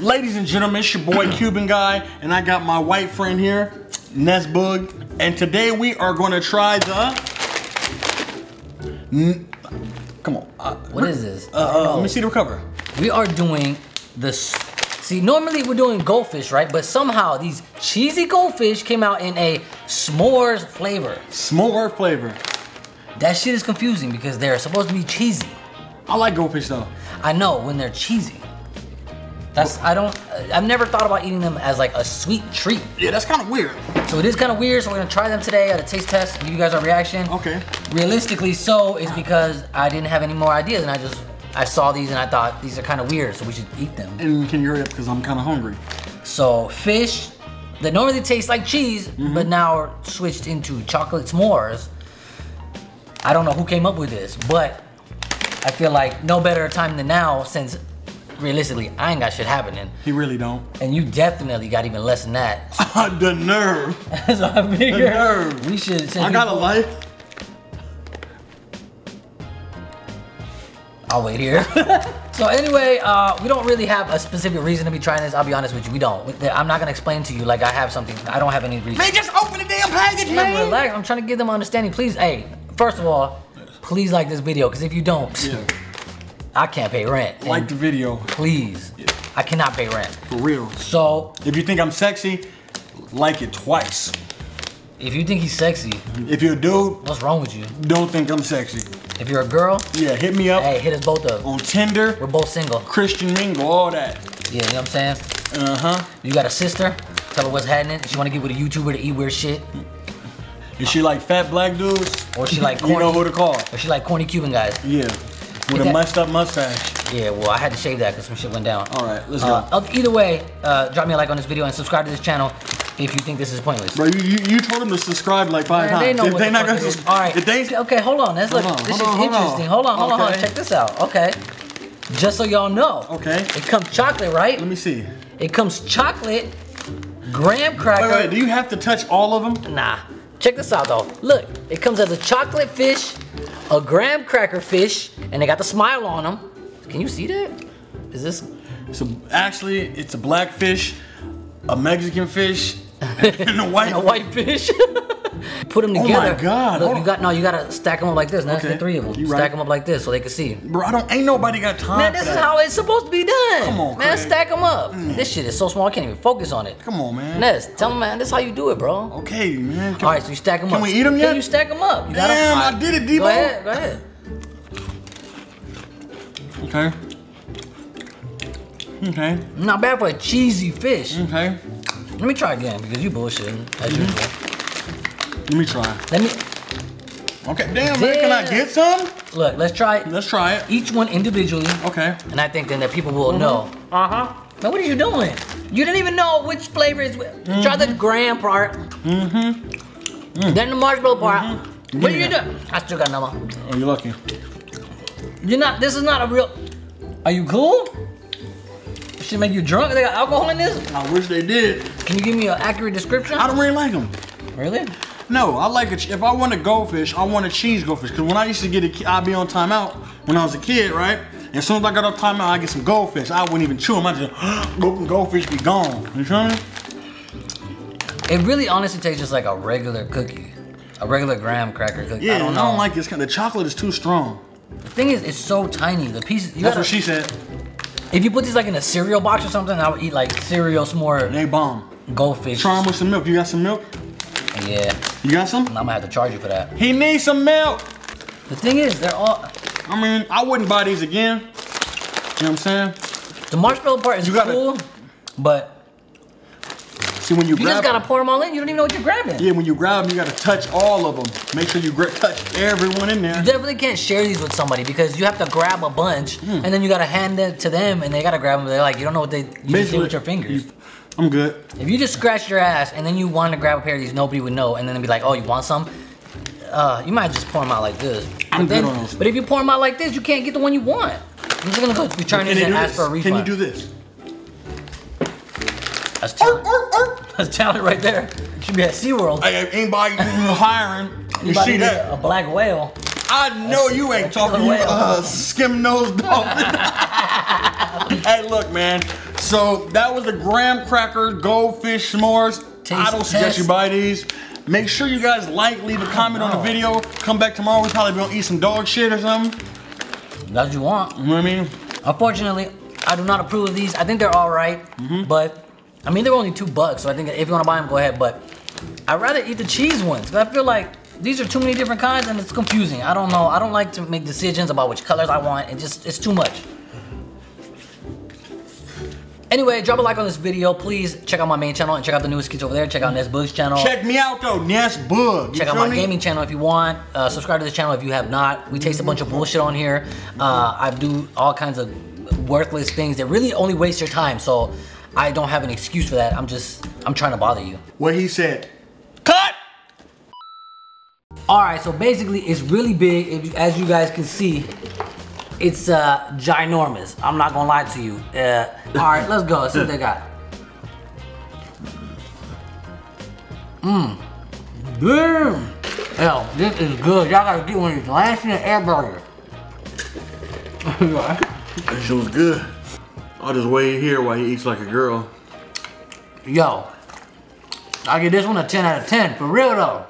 Ladies and gentlemen, it's your boy Cuban Guy, and I got my white friend here, Nessboog, and today we are going to try the. Come on. Uh, What is this? uh, uh, let me see the cover. We are doing this. See, normally we're doing goldfish, right? But somehow these cheesy goldfish came out in a s'mores flavor. S'more flavor. That shit is confusing because they're supposed to be cheesy. I like goldfish though. I know when they're cheesy. That's I don't. I've never thought about eating them as like a sweet treat. Yeah, that's kind of weird. So it is kind of weird. So we're gonna try them today at a taste test. Give you guys our reaction. Okay. Realistically, so is because I didn't have any more ideas, and I just I saw these and I thought these are kind of weird, so we should eat them. And can you hurry up because I'm kind of hungry. So fish that normally taste like cheese, Mm-hmm. but now are switched into chocolate s'mores. I don't know who came up with this, but I feel like no better time than now since realistically I ain't got shit happening. He really don't. And you definitely got even less than that. the nerve. so I figure nerve. we should since I we got a both- life. I'll wait here. so anyway, uh, we don't really have a specific reason to be trying this. I'll be honest with you, we don't. I'm not gonna explain to you like I have something. I don't have any reason. Man, just open the damn package, Yeah, man. relax. I'm trying to give them understanding. Please, hey, first of all, please like this video because if you don't, Yeah. I can't pay rent. Like the video, please, I cannot pay rent. for real. So If you think I'm sexy, like it twice. if you think he's sexy, If you're a dude, what's wrong with you? don't think I'm sexy. If you're a girl, Yeah, hit me up hey, hit us both up. on Tinder, We're both single. Christian Mingle, all that. Yeah, you know what I'm saying? Uh huh. You got a sister? Tell her what's happening. She want to get with a YouTuber to eat weird shit, Is she like fat black dudes? or she like corny, You know who to call. or she like corny Cuban guys. Yeah. With a messed up mustache. Yeah, well, I had to shave that because some shit went down. All right, let's Uh, go. uh, either way, uh, drop me a like on this video and subscribe to this channel if you think this is pointless. Bro, you, you, you told them to subscribe like five Man, they times. know If what they the not gonna subscribe. All right. If they, okay, hold on. Let's look. On, this is on. interesting. Hold on, hold on, hold on. Check this out. Okay. Just so y'all know. Okay. It comes chocolate, right? let me see. It comes chocolate, graham cracker. Wait, wait, do you have to touch all of them? Nah. Check this out though. Look, it comes as a chocolate fish, a graham cracker fish, and they got the smile on them. Can you see that? Is this? So actually, it's a black fish, a Mexican fish, and a white. And a white fish. Put them together. Oh my. God, Look, you got no. You gotta stack them up like this. Now Okay, the three of them. you Stack right. them up like this so they can see. Bro, I don't. Ain't nobody got time. Man, this is how it's supposed to be done. Come on, man. Craig. Stack them up. Mm. This shit is so small. I can't even focus on it. Come on, man. Ness, tell them, man. This is how you do it, bro. Okay, man. Can- All right, so you stack them Can up. Can we eat 'em Can yet? Can you stack them up? You? Damn, All I did it, Debo. Go ahead. Go ahead. Okay. Okay. Not bad for a cheesy fish. Okay. Let me try again because you bullshitting as Mm-hmm. usual. Let me try. Let me Okay. Damn, man. Can I get some? look. Let's try it. Let's try it. each one individually, Okay. and I think then that people will know. Uh huh. Man, what are you doing? You didn't even know which flavor is. which. Try the graham part. Mm-hmm. Then the marshmallow part. What are Mm. Give me you doing? I still got another. Oh, you're lucky. You're not. This is not a real. Are you cool? Should make you drunk. They got alcohol in this. I wish they did. Can you give me an accurate description? I don't really like them. Really? No, I like it. If I want a goldfish, I want a cheese goldfish. Cause when I used to get a, I'd be on timeout when I was a kid, right? And as soon as I got off timeout, I get some goldfish. I wouldn't even chew them. I just goldfish be gone. You feel me? It really honestly tastes just like a regular cookie. A regular graham cracker cookie. Yeah, I don't know. like this kind. The chocolate is too strong. The thing is, it's so tiny. The pieces. You That's gotta, what she said. If you put these like in a cereal box or something, I would eat like cereal s'more They bomb. goldfish. Try them with some milk. You got some milk? Yeah, You got some? I'm gonna have to charge you for that. He needs some milk. The thing is, they're all. I mean, I wouldn't buy these again. You know what I'm saying? The marshmallow part is You gotta- cool, but See, when you, you grab just gotta pour them all in. You don't even know what you're grabbing. yeah, when you grab them, you gotta touch all of them. Make sure you touch everyone in there. You definitely can't share these with somebody because you have to grab a bunch Hmm. and then you gotta hand it to them and they gotta grab them. They're like, you don't know what they you Basically, with your fingers. you- I'm good. If you just scratch your ass and then you want to grab a pair of these, nobody would know, and then they'd be like, "Oh, you want some?" Uh, you might just pour them out like this. I'm but then, good on those. But if you pour them out like this, you can't get the one you want. I'm just gonna go these you and ask this? for a refund. Can you do this? That's talent. That's talent right there. You should be at SeaWorld. Hey, anybody hiring? You Anybody see that? A black whale. I know you ain't talking you whale. uh, skim nose dolphin. hey, look, man. So that was the graham cracker goldfish s'mores. Taste I don't suggest test. you buy these. Make sure you guys like, leave a comment on the video. Come back tomorrow. We're probably gonna eat some dog shit or something. That's what you want. You know what I mean? Unfortunately, I do not approve of these. I think they're all right, but I mean they're only two bucks. So I think if you want to buy them, go ahead. But I'd rather eat the cheese ones because I feel like these are too many different kinds and it's confusing. I don't know. I don't like to make decisions about which colors I want. It just it's too much. Anyway, drop a like on this video. Please check out my main channel and check out the newest kids over there. Check out Ness Boog's channel. Check me out though, Ness Boog. Check out my me? gaming channel if you want. Uh, subscribe to the channel if you have not. We taste a bunch of bullshit on here. Uh, I do all kinds of worthless things that really only waste your time. So I don't have an excuse for that. I'm just, I'm trying to bother you. What he said. Cut! All right, so basically it's really big. As you guys can see, it's uh, ginormous. I'm not gonna lie to you. Uh, all right, let's go. Let's see what they got. Mmm. Damn. Yo, this is good. Y'all gotta get one of these Lansing and Air Burger. Shit was good. I'll just wait here while he eats like a girl. Yo, I give this one a 10 out of 10. For real though.